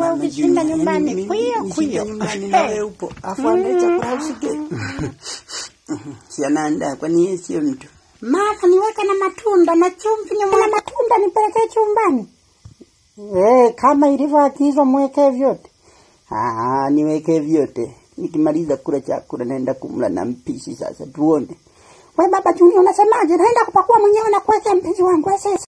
wewe ukishinda nyumbani kwio kwio. nyumbani na wewe upo afu andae chakula mm. usike si anaandaa kwani yeye sio mtu Mama niweke na matunda na chumvi nyuma na matunda nipelekee chumbani. Eh, kama ilivyoagizwa mwekee vyote. Ah, niweke vyote nikimaliza kula chakula naenda kumla na mpishi sasa tuone We baba juni unasemaje? Naenda kupakua mwenyewe na kuwekea mpishi wangu sasa.